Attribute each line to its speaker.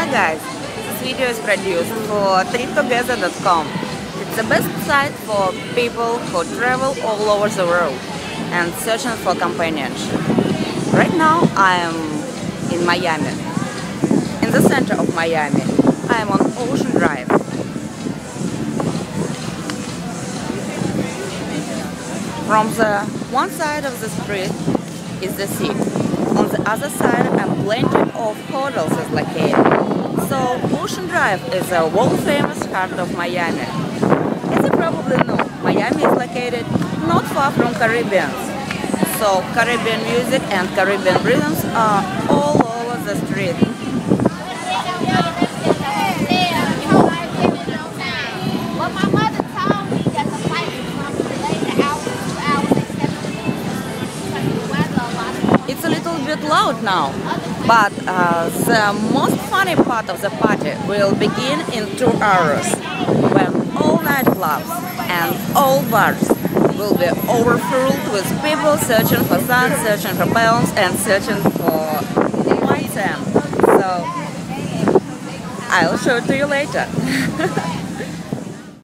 Speaker 1: Hi guys, this video is produced for triptogether.com. It's the best site for people who travel all over the world and searching for companionship. Right now I am in Miami. In the center of Miami, I am on Ocean Drive. From the one side of the street is the sea. On the other side, and plenty of hotels is located. Ocean Drive is a world-famous heart of Miami. As you probably know, Miami is located not far from Caribbean. So Caribbean music and Caribbean rhythms are all over the street. It's a little bit loud now, but uh, the most funny part of the party will begin in two hours when all nightclubs and all bars will be overfilled with people searching for sun, searching for balance, and searching for white. So I'll show it to you later.